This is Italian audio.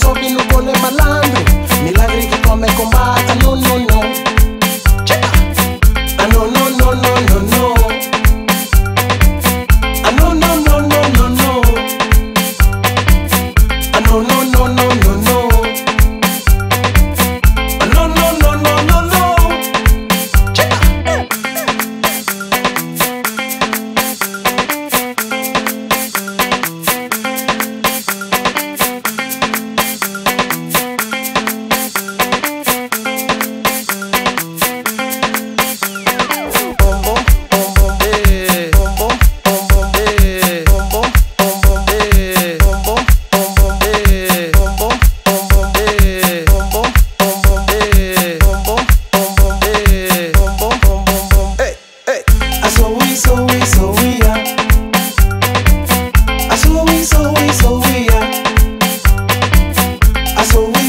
sono nuvole malandro Milagri che come combatta, no no no Ah no no no no no no Ah no no no so